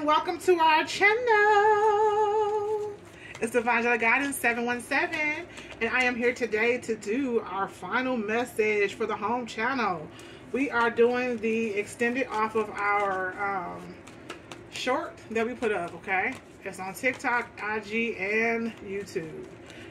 and welcome to our channel. It's Divine Guidance 717 and I am here today to do our final message for the home channel. We are doing the extended off of our um, short that we put up, okay? It's on TikTok, IG, and YouTube.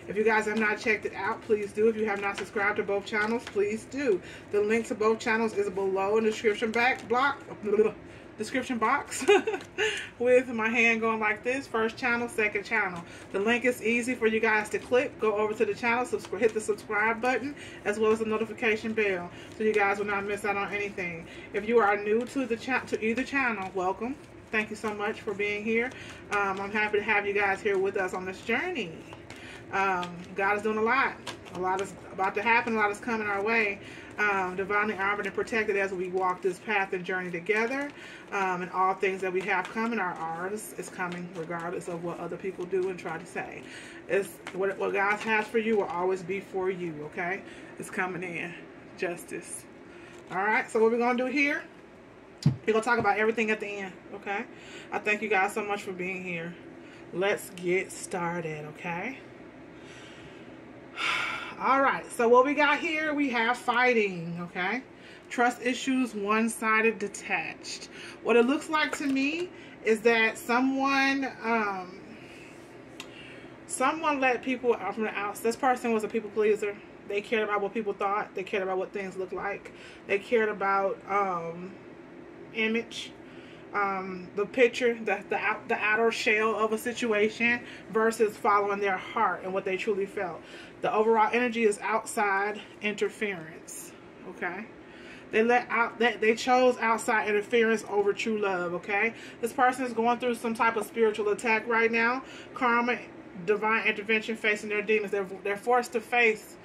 If you guys have not checked it out, please do. If you have not subscribed to both channels, please do. The link to both channels is below in the description back block description box with my hand going like this. First channel second channel. The link is easy for you guys to click. Go over to the channel subscribe, hit the subscribe button as well as the notification bell so you guys will not miss out on anything. If you are new to the chat to either channel welcome. Thank you so much for being here. Um, i'm happy to have you guys here with us on this journey. Um, god is doing a lot. A lot is about to happen. A lot is coming our way um, divinely armored and protected as we walk this path and journey together. Um, and all things that we have coming are ours. It's coming regardless of what other people do and try to say. It's what, what God has for you will always be for you, okay? It's coming in. Justice. All right, so what we're going to do here, we're going to talk about everything at the end, okay? I thank you guys so much for being here. Let's get started, okay? All right, so what we got here, we have fighting, okay? Trust issues, one-sided, detached. What it looks like to me is that someone, um, someone let people out from the outside. This person was a people pleaser. They cared about what people thought. They cared about what things looked like. They cared about um, image um, the picture, the, the, the outer shell of a situation versus following their heart and what they truly felt. The overall energy is outside interference. Okay. They let out that they chose outside interference over true love. Okay. This person is going through some type of spiritual attack right now. Karma, divine intervention, facing their demons. They're they're forced to face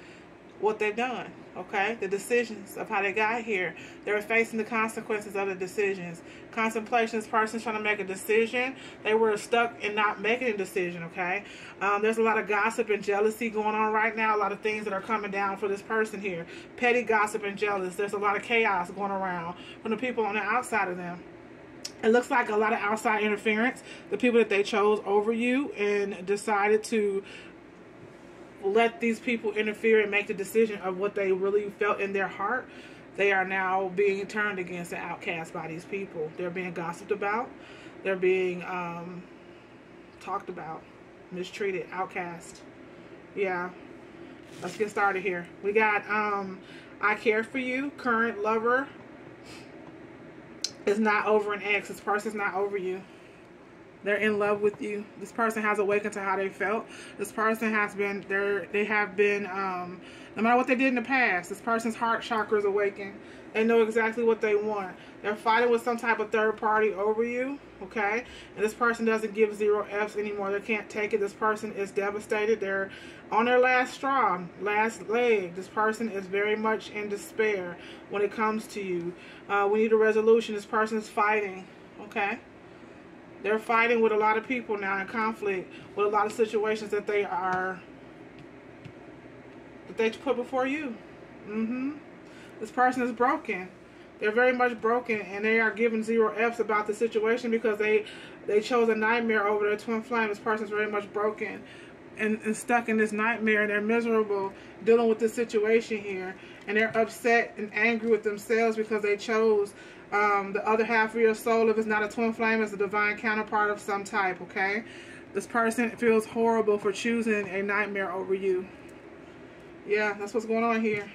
what they've done okay? The decisions of how they got here. They're facing the consequences of the decisions. Contemplations, persons trying to make a decision. They were stuck in not making a decision, okay? Um, there's a lot of gossip and jealousy going on right now. A lot of things that are coming down for this person here. Petty gossip and jealous. There's a lot of chaos going around from the people on the outside of them. It looks like a lot of outside interference. The people that they chose over you and decided to let these people interfere and make the decision of what they really felt in their heart, they are now being turned against and outcast by these people. They're being gossiped about. They're being um, talked about, mistreated, outcast. Yeah. Let's get started here. We got um, I care for you, current lover is not over an ex. This person's not over you. They're in love with you. This person has awakened to how they felt. This person has been, they're, they have been, um, no matter what they did in the past, this person's heart chakra is awakened. They know exactly what they want. They're fighting with some type of third party over you, okay? And this person doesn't give zero F's anymore. They can't take it. This person is devastated. They're on their last straw, last leg. This person is very much in despair when it comes to you. Uh, we need a resolution. This person is fighting, okay? They're fighting with a lot of people now in conflict with a lot of situations that they are that they put before you. Mm-hmm. This person is broken. They're very much broken and they are giving zero F's about the situation because they they chose a nightmare over their twin flame. This person's very much broken and, and stuck in this nightmare and they're miserable dealing with this situation here and they're upset and angry with themselves because they chose um, the other half of your soul, if it's not a twin flame, it's a divine counterpart of some type, okay? This person feels horrible for choosing a nightmare over you. Yeah, that's what's going on here.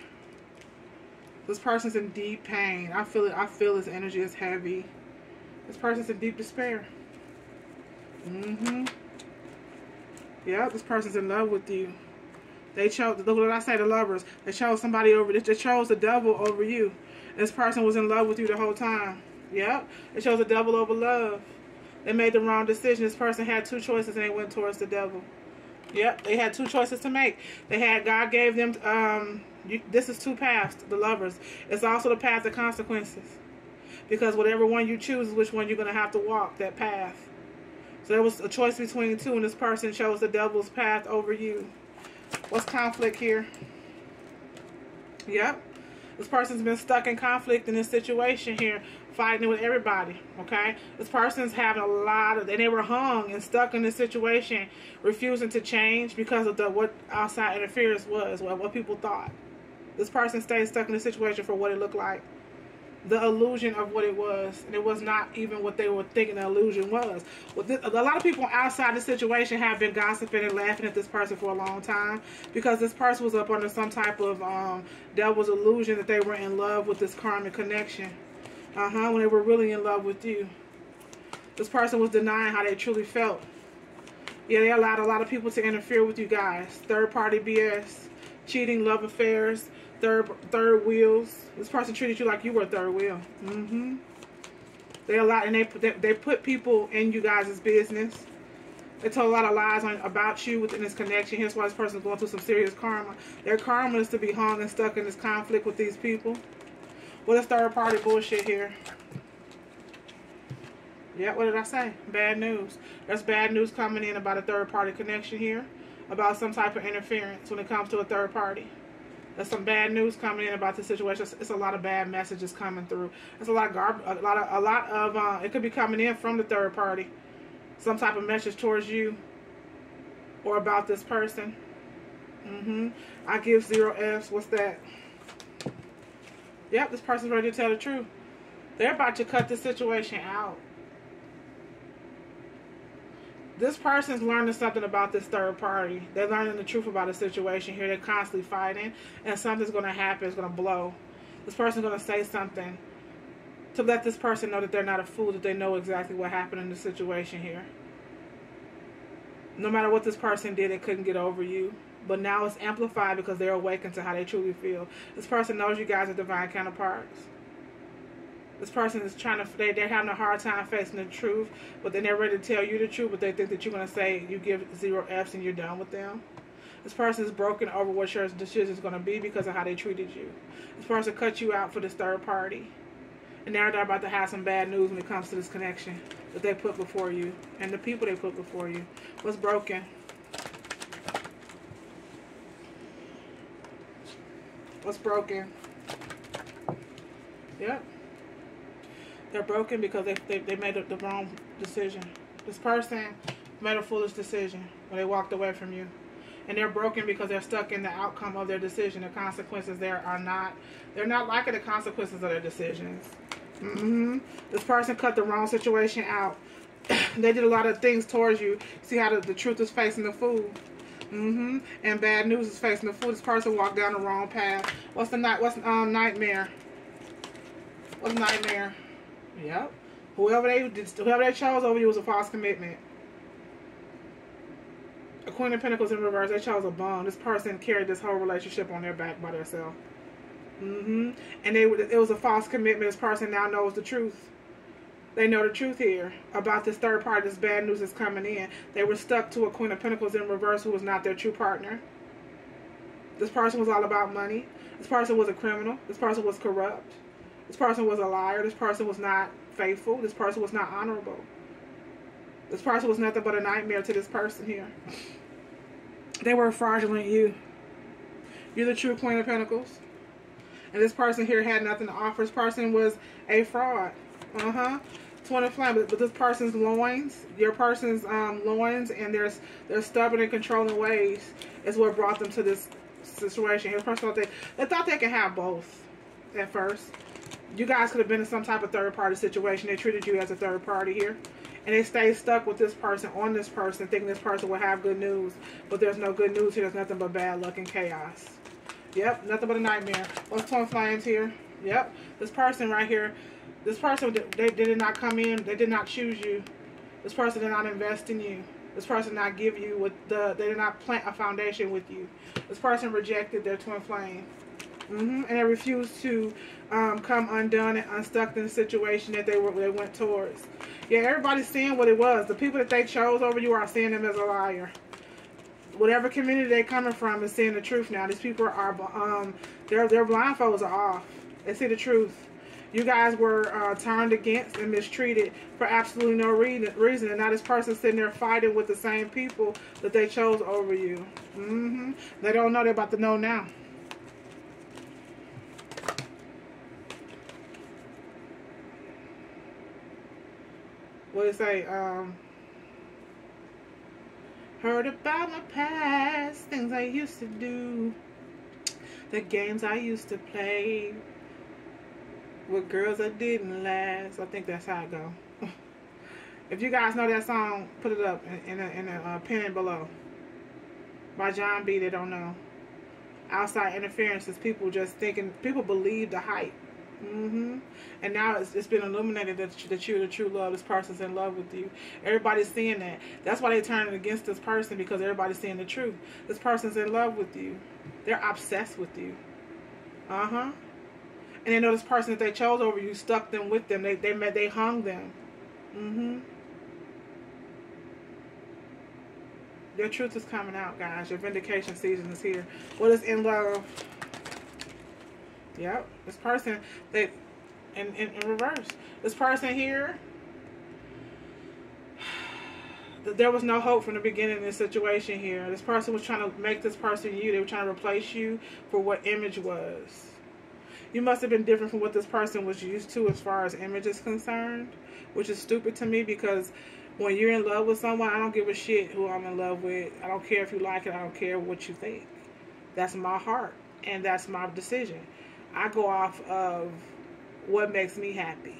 This person's in deep pain. I feel it. I feel his energy is heavy. This person's in deep despair. Mm-hmm. Yeah, this person's in love with you. They chose, look what I say, the lovers. They chose somebody over, they chose the devil over you. This person was in love with you the whole time. Yep. It shows the devil over love. They made the wrong decision. This person had two choices and they went towards the devil. Yep. They had two choices to make. They had, God gave them, um, you, this is two paths, the lovers. It's also the path of consequences. Because whatever one you choose is which one you're going to have to walk, that path. So there was a choice between two, and this person chose the devil's path over you. What's conflict here? Yep. This person's been stuck in conflict in this situation here fighting with everybody. Okay, this person's having a lot of, and they were hung and stuck in this situation, refusing to change because of the what outside interference was, what what people thought. This person stayed stuck in the situation for what it looked like the illusion of what it was, and it was not even what they were thinking the illusion was. Well, a lot of people outside the situation have been gossiping and laughing at this person for a long time because this person was up under some type of um, devil's illusion that they were in love with this karmic connection. Uh huh. When they were really in love with you, this person was denying how they truly felt. Yeah, they allowed a lot of people to interfere with you guys. Third party BS, cheating, love affairs third third wheels. This person treated you like you were third wheel. Mm-hmm. They a lot, and they, they they put people in you guys' business. They told a lot of lies on, about you within this connection. Here's why this person is going through some serious karma. Their karma is to be hung and stuck in this conflict with these people. What is third party bullshit here? Yeah, what did I say? Bad news. There's bad news coming in about a third party connection here. About some type of interference when it comes to a third party. There's some bad news coming in about the situation. It's, it's a lot of bad messages coming through. It's a lot of garb, a lot of, a lot of. Uh, it could be coming in from the third party, some type of message towards you, or about this person. Mm-hmm. I give zero F's. What's that? Yep, this person's ready to tell the truth. They're about to cut the situation out this person's learning something about this third party. They're learning the truth about the situation here. They're constantly fighting, and something's going to happen. It's going to blow. This person's going to say something to let this person know that they're not a fool, that they know exactly what happened in the situation here. No matter what this person did, they couldn't get over you. But now it's amplified because they're awakened to how they truly feel. This person knows you guys are divine counterparts this person is trying to they, they're having a hard time facing the truth but then they're ready to tell you the truth but they think that you're going to say you give zero f's and you're done with them. This person is broken over what your decision is going to be because of how they treated you. This person cut you out for this third party. And now they're about to have some bad news when it comes to this connection that they put before you and the people they put before you. What's broken? What's broken? Yep they're broken because they, they, they made the wrong decision. This person made a foolish decision when they walked away from you. And they're broken because they're stuck in the outcome of their decision. The consequences there are not, they're not liking the consequences of their decisions. Mm-hmm. This person cut the wrong situation out. they did a lot of things towards you. See how the, the truth is facing the fool. Mm-hmm. And bad news is facing the fool. This person walked down the wrong path. What's the night? What's um nightmare? What's nightmare? Yep. Whoever they whoever they chose over you was a false commitment. A Queen of Pentacles in reverse. They chose a bum. This person carried this whole relationship on their back by themselves. Mm-hmm. And they it was a false commitment. This person now knows the truth. They know the truth here about this third party. This bad news is coming in. They were stuck to a Queen of Pentacles in reverse who was not their true partner. This person was all about money. This person was a criminal. This person was corrupt. This person was a liar. This person was not faithful. This person was not honorable. This person was nothing but a nightmare to this person here. They were fraudulent you. You're the true Queen of Pentacles. And this person here had nothing to offer. This person was a fraud. Uh-huh. Twin of Flame. But, but this person's loins, your person's um, loins and their, their stubborn and controlling ways is what brought them to this situation. This person they, they thought they could have both at first you guys could have been in some type of third party situation. They treated you as a third party here. And they stay stuck with this person on this person, thinking this person will have good news. But there's no good news here. There's nothing but bad luck and chaos. Yep, nothing but a nightmare. What's Twin Flames here? Yep, this person right here. This person, they, they did not come in. They did not choose you. This person did not invest in you. This person did not give you with the, they did not plant a foundation with you. This person rejected their twin flame. Mm-hmm. And they refused to um, come undone and unstuck in the situation that they were they went towards. Yeah, everybody's seeing what it was. The people that they chose over you are seeing them as a liar. Whatever community they're coming from is seeing the truth now. These people are um their their blindfolds are off. They see the truth. You guys were uh, turned against and mistreated for absolutely no reason, and now this person sitting there fighting with the same people that they chose over you. Mm-hmm. They don't know. They're about to know now. Do you say? Um, heard about my past, things I used to do, the games I used to play with girls that didn't last. I think that's how it go. if you guys know that song, put it up in, a, in a uh, pin below. By Jon B. They don't know. Outside interferences, people just thinking, people believe the hype. Mm-hmm. And now it's, it's been illuminated that, that you're the true love. This person's in love with you. Everybody's seeing that. That's why they're turning against this person because everybody's seeing the truth. This person's in love with you. They're obsessed with you. Uh-huh. And they know this person that they chose over you stuck them with them. They they they hung them. Mm-hmm. Your truth is coming out, guys. Your vindication season is here. What is in love? Yep. This person that in, in, in reverse. This person here there was no hope from the beginning in this situation here. This person was trying to make this person you. They were trying to replace you for what image was. You must have been different from what this person was used to as far as image is concerned, which is stupid to me because when you're in love with someone, I don't give a shit who I'm in love with. I don't care if you like it. I don't care what you think. That's my heart, and that's my decision. I go off of what makes me happy,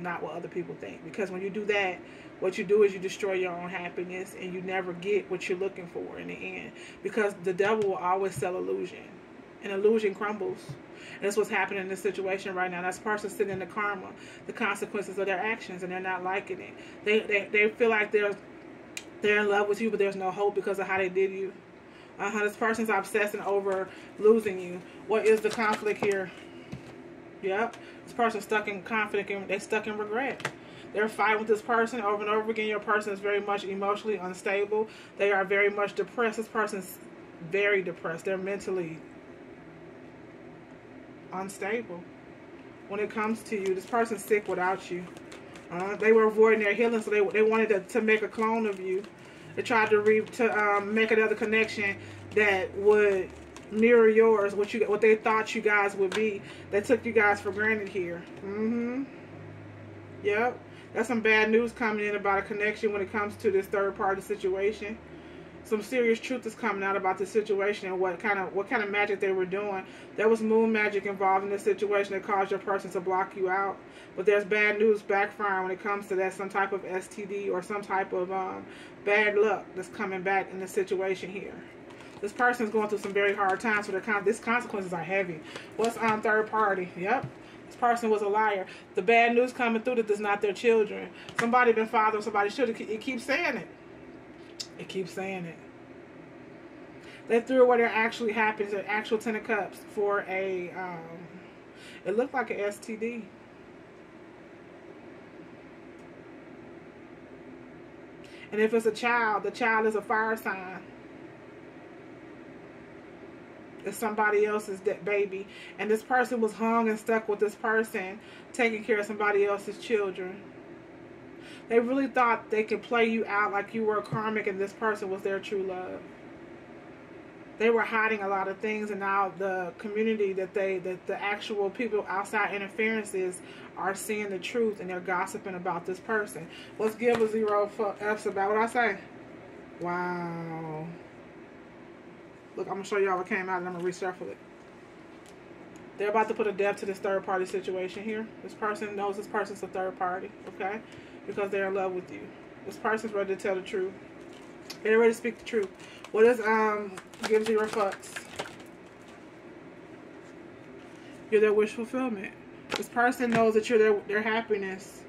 not what other people think. Because when you do that, what you do is you destroy your own happiness and you never get what you're looking for in the end. Because the devil will always sell illusion. And illusion crumbles. And that's what's happening in this situation right now. That's person sitting in the karma, the consequences of their actions, and they're not liking it. They they, they feel like they're they're in love with you, but there's no hope because of how they did you. Uh-huh. This person's obsessing over losing you. What is the conflict here? Yep. This person's stuck in conflict and they're stuck in regret. They're fighting with this person over and over again. Your person is very much emotionally unstable. They are very much depressed. This person's very depressed. They're mentally unstable. When it comes to you, this person's sick without you. Uh, they were avoiding their healing, so they, they wanted to, to make a clone of you. They tried to re, to um, make another connection that would mirror yours, what you what they thought you guys would be. They took you guys for granted here. Mm-hmm. Yep. That's some bad news coming in about a connection when it comes to this third party situation. Some serious truth is coming out about the situation and what kind of what kind of magic they were doing. There was moon magic involved in this situation that caused your person to block you out. But there's bad news backfiring when it comes to that, some type of STD or some type of um, bad luck that's coming back in the situation here. This person is going through some very hard times, so their con- this consequences are heavy. What's on third party? Yep. This person was a liar. The bad news coming through that is not their children. Somebody been fathering somebody's children. It keeps saying it. It keeps saying it. They threw away their actually happens, an actual ten of cups for a. Um, it looked like an STD. And if it's a child, the child is a fire sign. It's somebody else's baby. And this person was hung and stuck with this person taking care of somebody else's children. They really thought they could play you out like you were a karmic and this person was their true love. They were hiding a lot of things and now the community that they that the actual people outside interferences are seeing the truth and they're gossiping about this person. Let's give a zero for f's about what i say? Wow. Look i'm gonna show y'all what came out and i'm gonna reshuffle it. They're about to put a death to this third party situation here. This person knows this person's a third party okay because they're in love with you this person's ready to tell the truth they're ready to speak the truth what is um gives you reflects? You're their wish fulfillment. This person knows that you're their their happiness.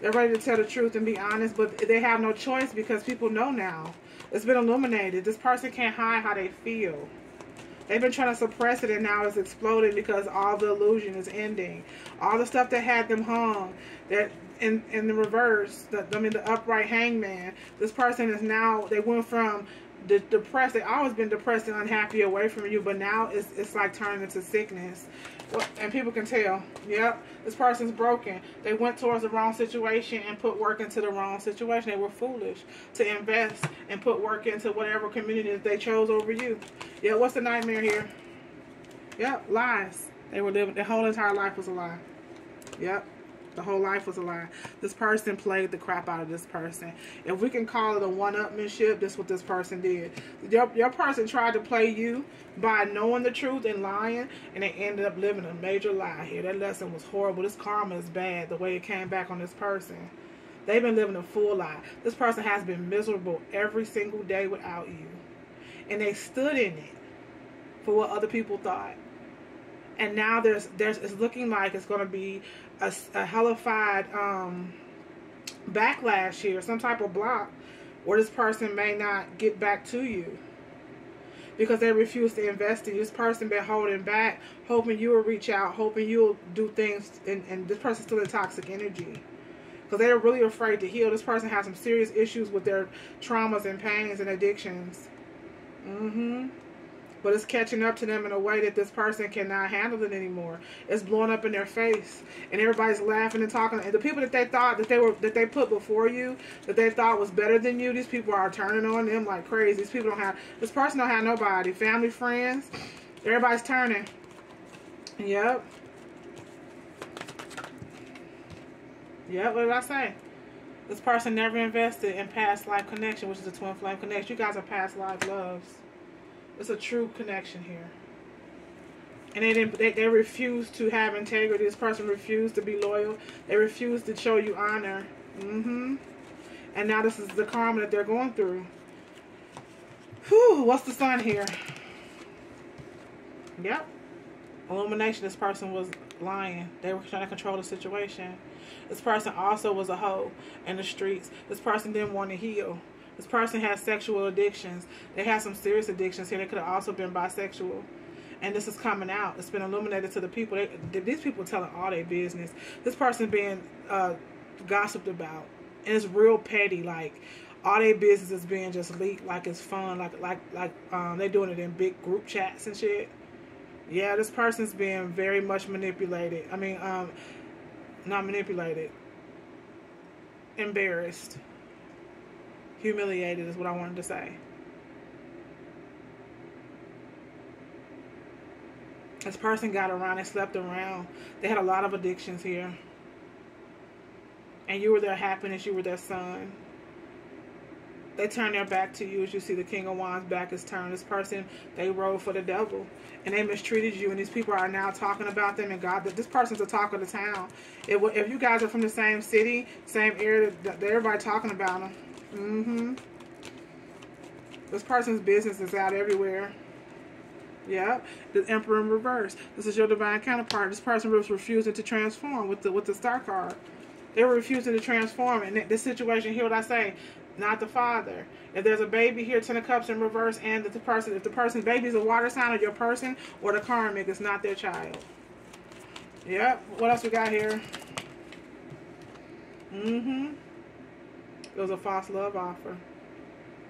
They're ready to tell the truth and be honest, but they have no choice because people know now. It's been illuminated. This person can't hide how they feel. They've been trying to suppress it and now it's exploding because all the illusion is ending. All the stuff that had them hung, that in in the reverse, the, I mean the upright hangman, this person is now they went from de- depressed. They always been depressed and unhappy away from you, but now it's it's like turning into sickness. And people can tell. Yep, this person's broken. They went towards the wrong situation and put work into the wrong situation. They were foolish to invest and put work into whatever community they chose over you. Yeah, what's the nightmare here? Yep, lies. They were living. Their whole entire life was a lie. Yep. The whole life was a lie. This person played the crap out of this person. If we can call it a one-upmanship, this is what this person did. Your, your person tried to play you by knowing the truth and lying, and they ended up living a major lie here. That lesson was horrible. This karma is bad, the way it came back on this person. They've been living a full lie. This person has been miserable every single day without you. And they stood in it for what other people thought. And now there's there's it's looking like it's going to be a, a hellified um, backlash here, some type of block, where this person may not get back to you because they refuse to invest in you. This person been holding back, hoping you will reach out, hoping you'll do things, and, and this person's still in toxic energy because they're really afraid to heal. This person has some serious issues with their traumas and pains and addictions. Mm-hmm. But it's catching up to them in a way that this person cannot handle it anymore. It's blowing up in their face, and everybody's laughing and talking. And the people that they thought that they were that they put before you, that they thought was better than you, these people are turning on them like crazy. These people don't have this person don't have nobody, family, friends. Everybody's turning. Yep. Yep. what did I say? This person never invested in past life connection, which is a twin flame connection. You guys are past life loves. It's a true connection here. And they didn't. They, they refused to have integrity. This person refused to be loyal. They refused to show you honor. Mm-hmm. And now this is the karma that they're going through. Whew, what's the sun here? Yep. Illumination, this person was lying. They were trying to control the situation. This person also was a hoe in the streets. This person didn't want to heal. This person has sexual addictions. They have some serious addictions here. They could have also been bisexual. And this is coming out. It's been illuminated to the people. They, these people telling all their business. This person being uh, gossiped about. And it's real petty. Like, all their business is being just leaked like it's fun. Like, like, like um, they're doing it in big group chats and shit. Yeah, this person's being very much manipulated. I mean, um, not manipulated. Embarrassed. Humiliated is what I wanted to say. This person got around and slept around. They had a lot of addictions here. And you were their happiness, you were their son. They turn their back to you as you see the King of Wands back is turned. This person, they rode for the devil. And they mistreated you. And these people are now talking about them. And God, that this person's the talk of the town. If, if you guys are from the same city, same area, everybody talking about them. Mm-hmm. This person's business is out everywhere. Yep, the Emperor in reverse. This is your divine counterpart. This person was refusing to transform with the with the star card. They were refusing to transform. And this situation here, what I say, not the father. If there's a baby here, ten of cups in reverse, and the person, if the person's baby is a water sign of your person or the karmic, it's not their child. Yep. What else we got here? Mm-hmm. It was a false love offer.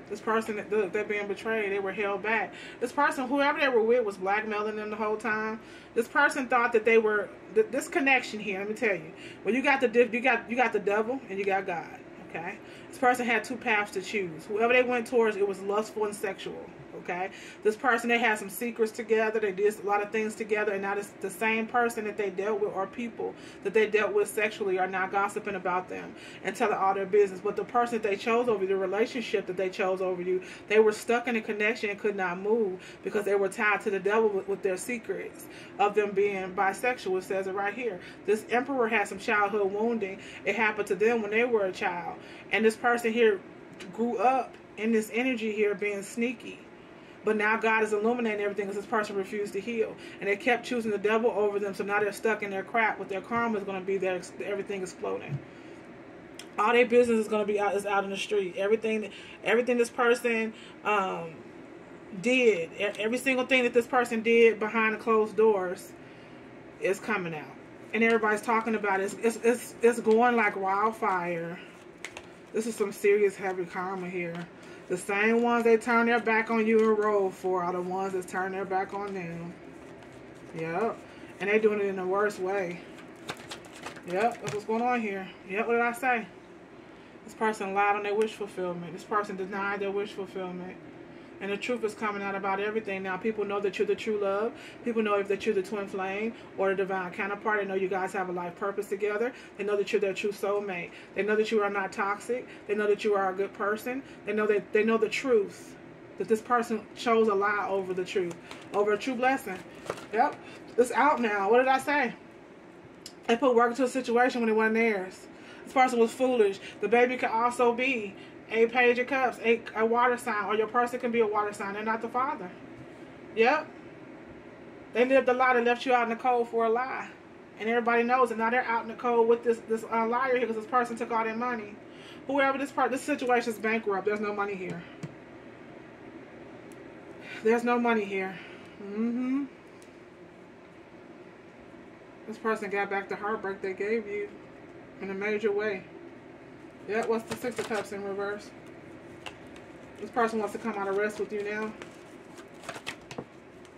This person, that they're being betrayed. They were held back. This person, whoever they were with, was blackmailing them the whole time. This person thought that they were this connection here. Let me tell you, when you got the you got you got the devil and you got God. Okay, this person had two paths to choose. Whoever they went towards, it was lustful and sexual okay? This person, they had some secrets together. They did a lot of things together. And now this, the same person that they dealt with or people that they dealt with sexually are now gossiping about them and telling all their business. But the person that they chose over you, the relationship that they chose over you, they were stuck in a connection and could not move because they were tied to the devil with, with their secrets of them being bisexual. It says it right here. This emperor had some childhood wounding. It happened to them when they were a child. And this person here grew up in this energy here being sneaky but now God is illuminating everything because this person refused to heal. And they kept choosing the devil over them. So now they're stuck in their crap. What their karma is going to be, their, everything is floating. All their business is going to be out is out in the street. Everything, everything this person um, did, every single thing that this person did behind the closed doors is coming out. And everybody's talking about it. It's, it's, it's, it's going like wildfire. This is some serious heavy karma here. The same ones they turn their back on you and roll for are the ones that turn their back on them. Yep. And they're doing it in the worst way. Yep, that's what's going on here. Yep, what did I say? This person lied on their wish fulfillment. This person denied their wish fulfillment. And the truth is coming out about everything now. People know that you're the true love. People know if that you're the twin flame or the divine counterpart. They know you guys have a life purpose together. They know that you're their true soulmate. They know that you are not toxic. They know that you are a good person. They know that they know the truth. That this person chose a lie over the truth, over a true blessing. Yep, it's out now. What did I say? They put work into a situation when it wasn't theirs. This person was foolish. The baby could also be a page of cups, a, a water sign, or your person can be a water sign. They're not the father. Yep. They lived a lie and left you out in the cold for a lie. And everybody knows it. Now they're out in the cold with this this uh, liar here because this person took all their money. Whoever this part, this situation is bankrupt. There's no money here. There's no money here. Mm-hmm. This person got back the heartbreak they gave you in a major way. Yeah, what's the Six of Cups in reverse? This person wants to come out of rest with you now.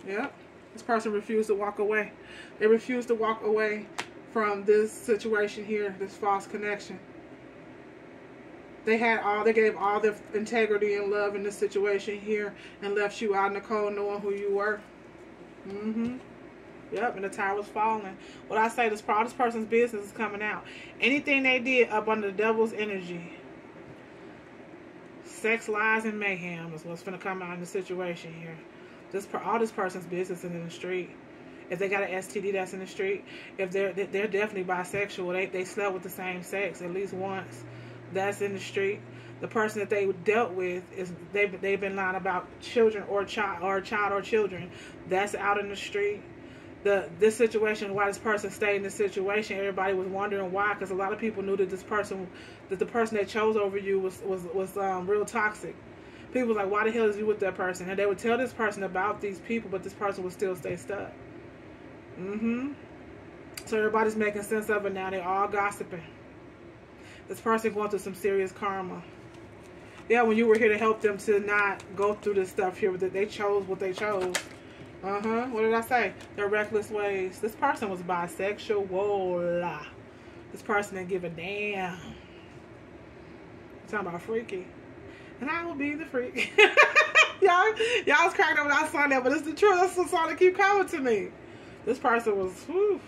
Yep. This person refused to walk away. They refused to walk away from this situation here, this false connection. They had all, they gave all their integrity and love in this situation here and left you out in the cold knowing who you were. Mm-hmm. Yep, and the tower was falling. What I say, this proudest person's business is coming out. Anything they did up under the devil's energy. Sex, lies, and mayhem is what's going to come out in the situation here. This all this person's business is in the street. If they got an STD, that's in the street. If they're they're definitely bisexual, they they slept with the same sex at least once. That's in the street. The person that they dealt with is they they've been lying about children or child or child or children. That's out in the street the this situation, why this person stayed in this situation, everybody was wondering why, because a lot of people knew that this person, that the person they chose over you was was was um, real toxic. People was like, why the hell is you with that person? And they would tell this person about these people, but this person would still stay stuck. Mm-hmm. So everybody's making sense of it now. They're all gossiping. This person going through some serious karma. Yeah, when you were here to help them to not go through this stuff here, but that they chose what they chose. Uh-huh. What did I say? Their reckless ways. This person was bisexual. Whoa. This person didn't give a damn. Talking about freaky. And I will be the freak. y'all, y'all was cracking up when I saw that, but it's the truth. That's the song that keep coming to me. This person was, whew.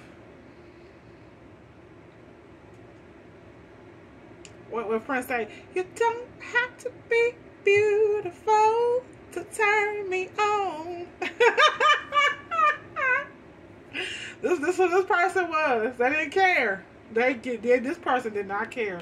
What would Prince say? You don't have to be beautiful to turn me on. this this what this person was. They didn't care. They get this person did not care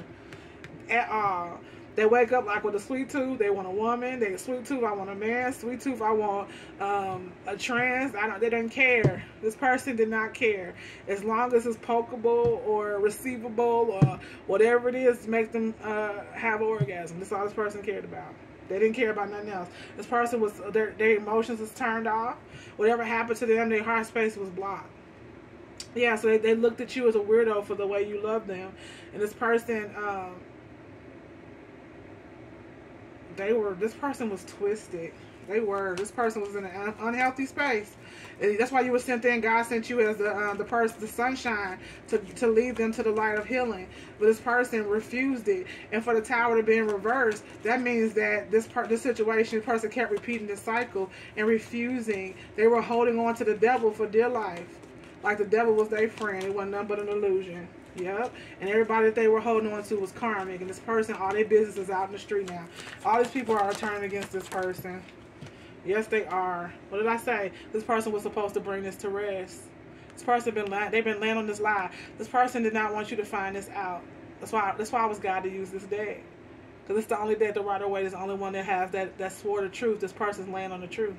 at all. They wake up like with a sweet tooth. They want a woman. They sweet tooth. I want a man. Sweet tooth. I want um, a trans. I don't. They didn't care. This person did not care. As long as it's pokeable or receivable or whatever it is, make them uh, have orgasm. That's all this person cared about. They didn't care about nothing else. This person was their their emotions was turned off. Whatever happened to them, their heart space was blocked. Yeah, so they, they looked at you as a weirdo for the way you loved them, and this person, um, they were this person was twisted. They were. This person was in an unhealthy space. That's why you were sent and God sent you as the uh, the person, the sunshine, to, to lead them to the light of healing. But this person refused it. And for the tower to be in reverse, that means that this part, this situation, person kept repeating this cycle and refusing. They were holding on to the devil for dear life. Like the devil was their friend. It wasn't nothing but an illusion. Yep. And everybody that they were holding on to was karmic. And this person, all their business is out in the street now. All these people are turning against this person. Yes, they are. What did I say? This person was supposed to bring this to rest. This person been lying. They've been laying on this lie. This person did not want you to find this out. That's why. That's why I was God to use this day, Because it's the only day the right away. It's the only one that has that that sword the truth. This person's laying on the truth.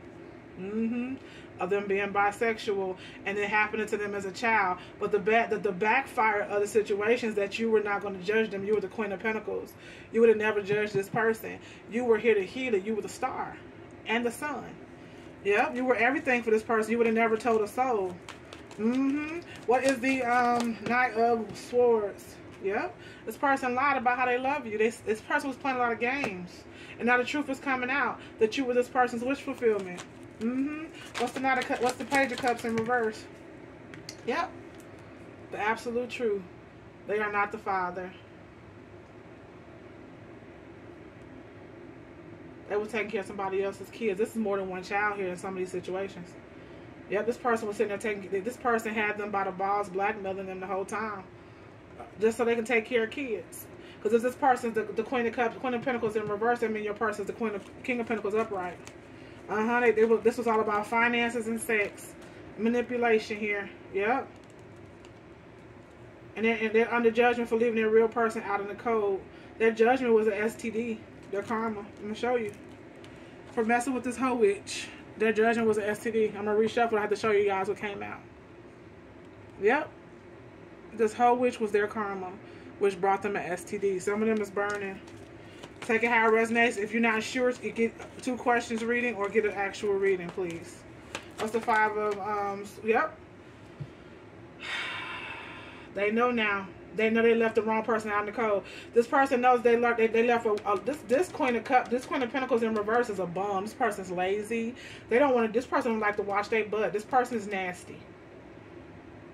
Mm-hmm. Of them being bisexual and it happening to them as a child. But the back the, the backfire of the situations that you were not going to judge them. You were the Queen of Pentacles. You would have never judged this person. You were here to heal it. You were the star and the sun. Yep, you were everything for this person. You would have never told a soul. Mm-hmm. What is the um, Knight of Swords? Yep. This person lied about how they love you. This, this person was playing a lot of games. And now the truth is coming out that you were this person's wish fulfillment. Mm-hmm. What's the Knight of, What's the Page of Cups in reverse? Yep. The absolute truth. They are not the Father. They were taking care of somebody else's kids. This is more than one child here in some of these situations. Yep, this person was sitting there taking. This person had them by the balls, blackmailing them the whole time, just so they can take care of kids. Because if this person's the, the Queen of Cups, Queen of Pentacles in reverse, I mean your person's the Queen of King of Pentacles upright. Uh huh. They, they, this was all about finances and sex, manipulation here. Yep. And then, and then under judgment for leaving their real person out in the cold. Their judgment was an STD. Their karma. I'm gonna show you. For messing with this hoe witch. Their judgment was an STD. I'm gonna reshuffle. I have to show you guys what came out. Yep. This hoe witch was their karma, which brought them an STD. Some of them is burning. Take it how it resonates. If you're not sure, get two questions reading or get an actual reading, please. What's the five of, um, yep. They know now. They know they left the wrong person out in the cold. This person knows they left. They, they left a, a, this this Queen of Cup. This Queen of Pentacles in reverse is a bum. This person's lazy. They don't want to. This person would like to wash their butt. This person is nasty.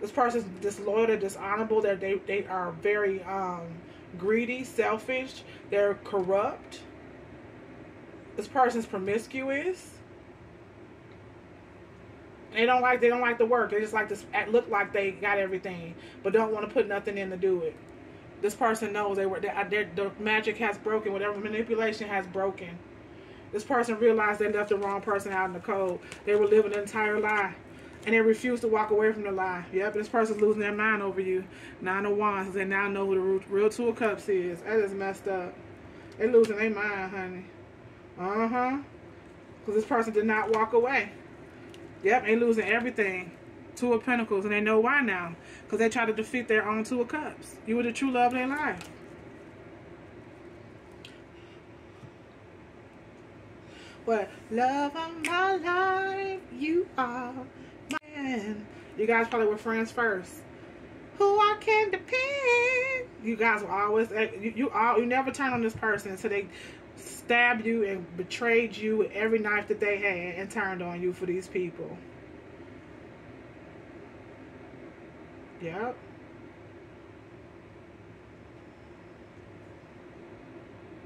This person's disloyal. They're dishonorable. They're, they they are very um, greedy, selfish. They're corrupt. This person's promiscuous. They don't like they don't like the work. They just like to look like they got everything, but don't want to put nothing in to do it. This person knows they were they, the magic has broken. Whatever manipulation has broken. This person realized they left the wrong person out in the cold. They were living an entire lie. And they refused to walk away from the lie. Yep, this person's losing their mind over you. Nine of Wands. They now know who the real Two of Cups is. That is messed up. They losing their mind, honey. Uh-huh. Because this person did not walk away. Yep, they losing everything. Two of Pentacles, and they know why now. Because they try to defeat their own Two of Cups. You were the true love of their life. What? Love of my life, you are man. You guys probably were friends first. Who I can depend. You guys were always, you, you all, you never turn on this person so they stabbed you and betrayed you with every knife that they had and turned on you for these people. Yep.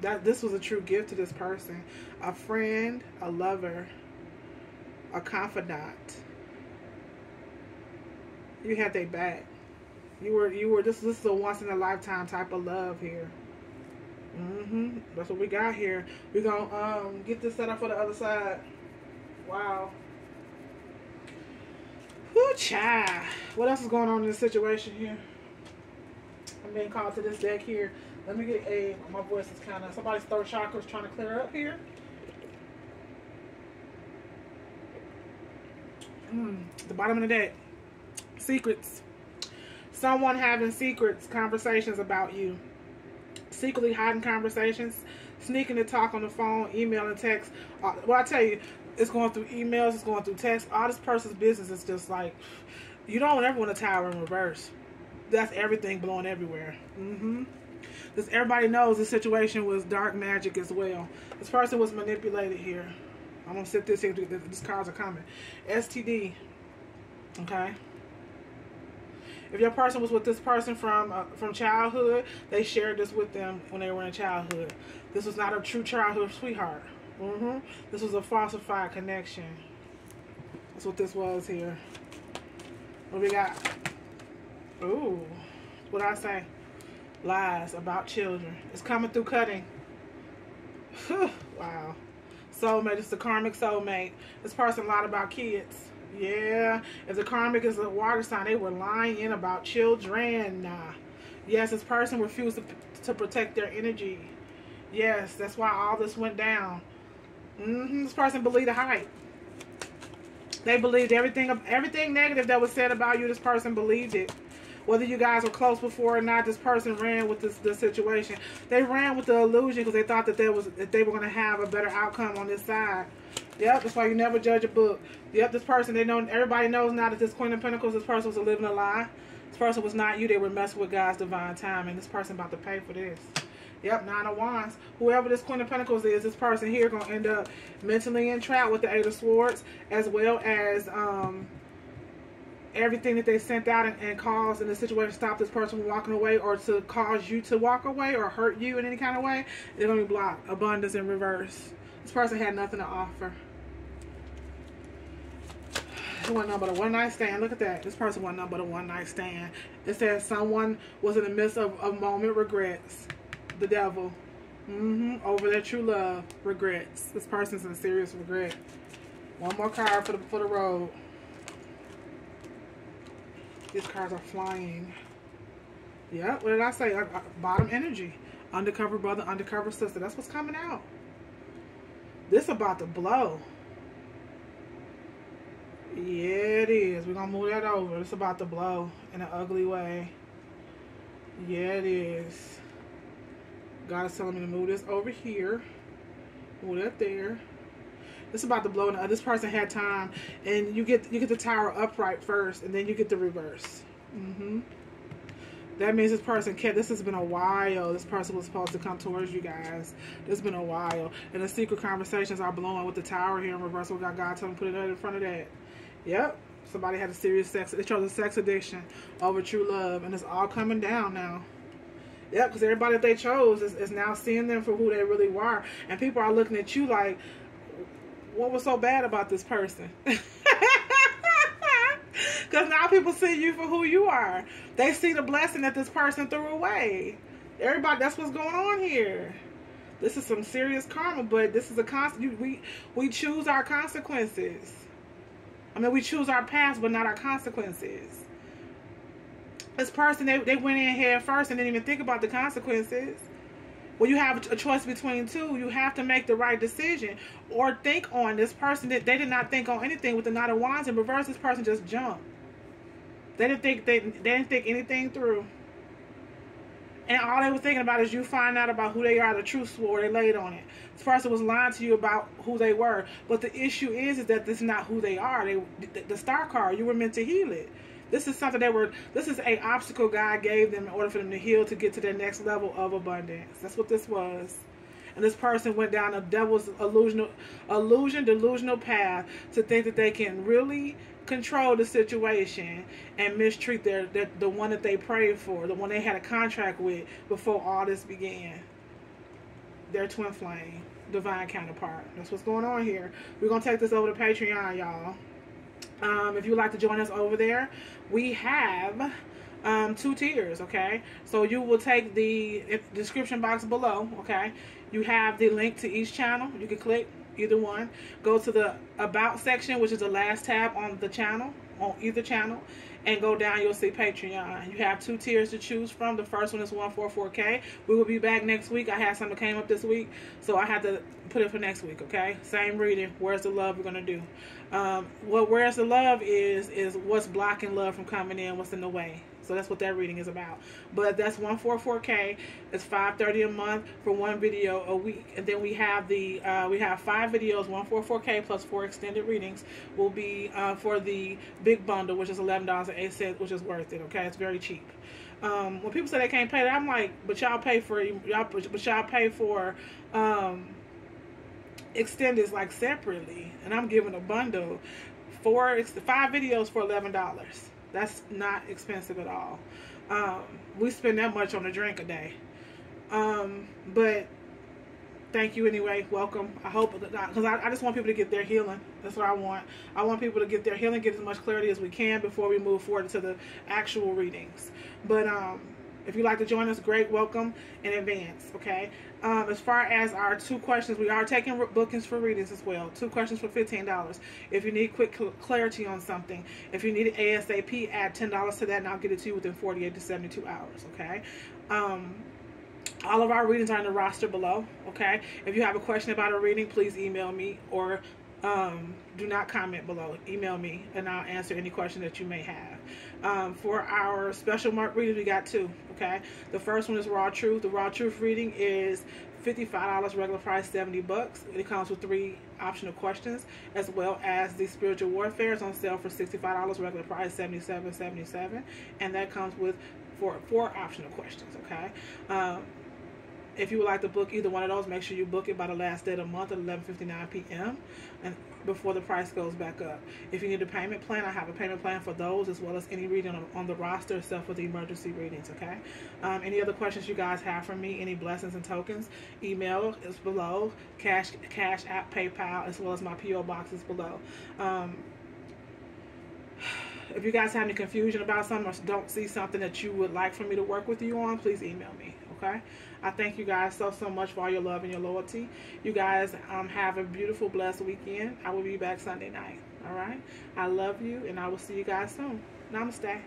That this was a true gift to this person. A friend, a lover, a confidant. You had their back. You were you were this this is a once in a lifetime type of love here. Mm-hmm. That's what we got here. We're going to um, get this set up for the other side. Wow. Whoo. What else is going on in this situation here? I'm being called to this deck here. Let me get a, my voice is kind of, somebody's third chakra is trying to clear up here. Mm, the bottom of the deck. Secrets. Someone having secrets, conversations about you secretly hiding conversations, sneaking to talk on the phone, email and text. Uh, well, I tell you, it's going through emails, it's going through text. All this person's business is just like, you don't ever want to tower in reverse. That's everything blowing everywhere. Mm-hmm. This everybody knows this situation was dark magic as well. This person was manipulated here. I'm gonna sit this here. These cards are coming. STD. Okay. If your person was with this person from uh, from childhood, they shared this with them when they were in childhood. This was not a true childhood sweetheart. Mm-hmm. This was a falsified connection. That's what this was here. What we got? Ooh, what I say? Lies about children. It's coming through cutting. wow. Soulmate. It's the karmic soulmate. This person lied about kids. Yeah, if the karmic is a water sign, they were lying in about children. Yes, this person refused to, to protect their energy. Yes, that's why all this went down. Mm-hmm. This person believed the hype. They believed everything everything negative that was said about you. This person believed it. Whether you guys were close before or not, this person ran with this, this situation. They ran with the illusion because they thought that there was that they were going to have a better outcome on this side. Yep, that's why you never judge a book. Yep, this person, they know, everybody knows now that this Queen of Pentacles, this person was living a lie. This person was not you. They were messing with God's divine time, and this person about to pay for this. Yep, Nine of Wands. Whoever this Queen of Pentacles is, this person here going to end up mentally entrapped with the Eight of Swords, as well as um, everything that they sent out and, and caused in the situation stop this person from walking away or to cause you to walk away or hurt you in any kind of way, they're going to be blocked. Abundance in reverse. This person had nothing to offer. It wasn't nothing but a one night stand. Look at that. This person wasn't nothing but a one night stand. It says someone was in the midst of a moment regrets. The devil. Mm-hmm. Over their true love. Regrets. This person's in serious regret. One more card for the for the road. These cards are flying. Yep. What did I say? Uh, uh, bottom energy. Undercover brother, undercover sister. That's what's coming out. This about to blow. Yeah, it is. We're going to move that over. It's about to blow in an ugly way. Yeah, it is. God is telling me to move this over here. Move that there. It's about to blow. This person had time, and you get you get the tower upright first, and then you get the reverse. Mm-hmm. That means this person can't. This has been a while. This person was supposed to come towards you guys. It's been a while, and the secret conversations are blowing with the tower here in reverse. We got God me put it in front of that. Yep. Somebody had a serious sex. They chose a sex addiction over true love, and it's all coming down now. Yep, because everybody that they chose is, is now seeing them for who they really were, and people are looking at you like, what was so bad about this person? Because now people see you for who you are. They see the blessing that this person threw away. Everybody, that's what's going on here. This is some serious karma, but this is a constant. We we choose our consequences. I mean, we choose our past, but not our consequences. This person, they, they went in here first and didn't even think about the consequences. When you have a choice between two, you have to make the right decision or think on this person that they did not think on anything with the Knight of Wands in reverse. This person just jumped. They didn't think they, they didn't think anything through. And all they were thinking about is you find out about who they are, the truth swore they laid on it. This person was lying to you about who they were. But the issue is, is that this is not who they are. They, the, the star card, you were meant to heal it. This is something they were, this is a obstacle God gave them in order for them to heal to get to their next level of abundance. That's what this was. And this person went down a devil's illusional, illusion, delusional path to think that they can really control the situation and mistreat their, their the one that they prayed for, the one they had a contract with before all this began. Their twin flame, divine counterpart. That's what's going on here. We're gonna take this over to Patreon, y'all. Um, if you'd like to join us over there, we have um, two tiers, okay? So you will take the description box below, okay? You have the link to each channel. You can click either one. Go to the About section, which is the last tab on the channel, on either channel, and go down, you'll see Patreon. You have two tiers to choose from. The first one is 144K. We will be back next week. I had something came up this week, so I had to put it for next week, okay? Same reading. Where's the love we're going to do? Um, what Where's the love is, is what's blocking love from coming in, what's in the way. So that's what that reading is about. But that's 144k. It's 5.30 a month for one video a week. And then we have the uh, we have five videos, 144k plus four extended readings will be uh, for the big bundle, which is $11.08, which is worth it. Okay, it's very cheap. Um, when people say they can't pay that, I'm like, but y'all pay for y'all, but y'all pay for um, extended like separately, and I'm giving a bundle, four five videos for eleven dollars. That's not expensive at all. Um, we spend that much on a drink a day. Um, but thank you anyway. Welcome. I hope because I, I, just want people to get their healing. That's what I want. I want people to get their healing, get as much clarity as we can before we move forward to the actual readings. But um, if you'd like to join us, great. Welcome in advance. Okay. Um, as far as our two questions, we are taking bookings for readings as well. Two questions for $15. If you need quick cl clarity on something, if you need it ASAP, add $10 to that and I'll get it to you within 48 to 72 hours, okay? Um, all of our readings are in the roster below, okay? If you have a question about a reading, please email me or um, do not comment below. Email me and I'll answer any question that you may have. Um, for our special mark readings, we got two. Okay, the first one is Raw Truth. The Raw Truth reading is $55 regular price 70 bucks it comes with three optional questions as well as the spiritual warfare is on sale for $65 regular price 77 77 and that comes with four four optional questions okay um, if you would like to book either one of those, make sure you book it by the last day of the month at 11:59 p.m. and before the price goes back up. If you need a payment plan, I have a payment plan for those as well as any reading on, on the roster except for the emergency readings. Okay. Um, any other questions you guys have for me? Any blessings and tokens? Email is below. Cash Cash App, PayPal, as well as my PO box is below. Um, if you guys have any confusion about something or don't see something that you would like for me to work with you on, please email me. Okay. I thank you guys so so much for all your love and your loyalty. You guys um, have a beautiful, blessed weekend. I will be back Sunday night. All right. I love you, and I will see you guys soon. Namaste.